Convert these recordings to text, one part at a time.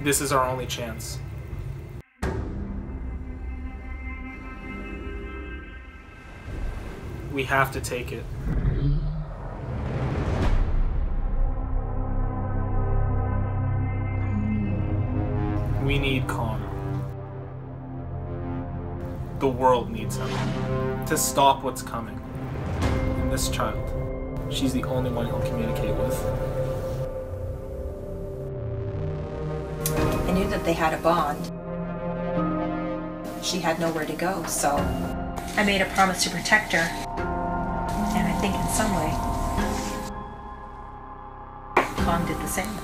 This is our only chance. We have to take it. We need Kong. The world needs him to stop what's coming. And this child, she's the only one he'll communicate with. Knew that they had a bond. She had nowhere to go, so I made a promise to protect her. And I think in some way, Kong did the same.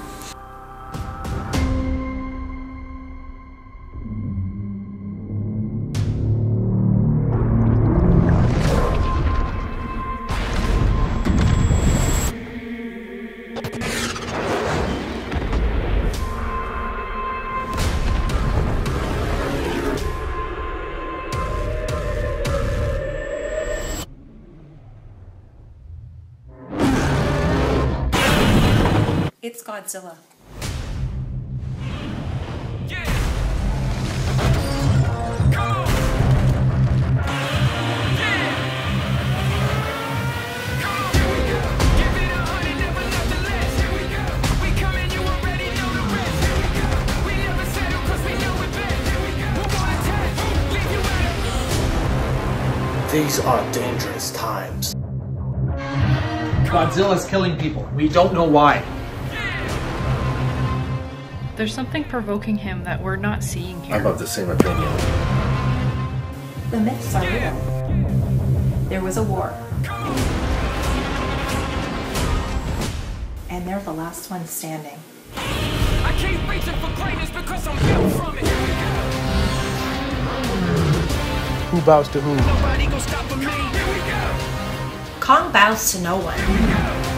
It's Godzilla. These are dangerous times. Godzilla's killing people. We don't know why. There's something provoking him that we're not seeing here. I'm of the same opinion. The myths are real. There was a war. And they're the last ones standing. I keep reaching for greatness because I'm built from it. Who bows to who? Nobody gon' stop me. Here we go. Kong bows to no one.